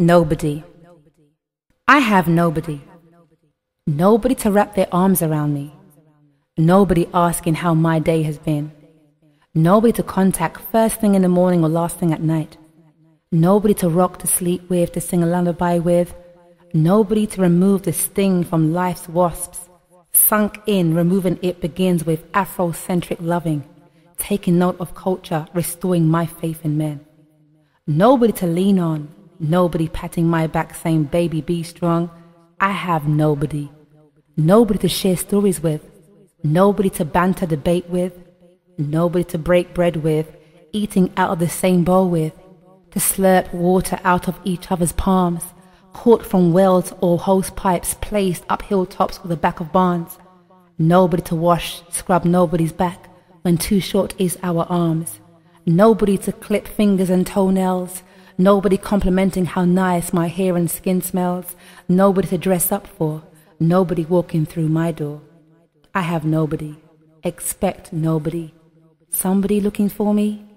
Nobody. I have nobody. Nobody to wrap their arms around me. Nobody asking how my day has been. Nobody to contact first thing in the morning or last thing at night. Nobody to rock to sleep with, to sing a lullaby with. Nobody to remove the sting from life's wasps. Sunk in, removing it begins with Afrocentric loving, taking note of culture, restoring my faith in men. Nobody to lean on, nobody patting my back saying, baby, be strong. I have nobody. Nobody to share stories with, nobody to banter debate with, nobody to break bread with, eating out of the same bowl with, to slurp water out of each other's palms, caught from wells or hose pipes placed up hilltops or the back of barns. Nobody to wash, scrub nobody's back when too short is our arms. Nobody to clip fingers and toenails. Nobody complimenting how nice my hair and skin smells. Nobody to dress up for. Nobody walking through my door. I have nobody. Expect nobody. Somebody looking for me?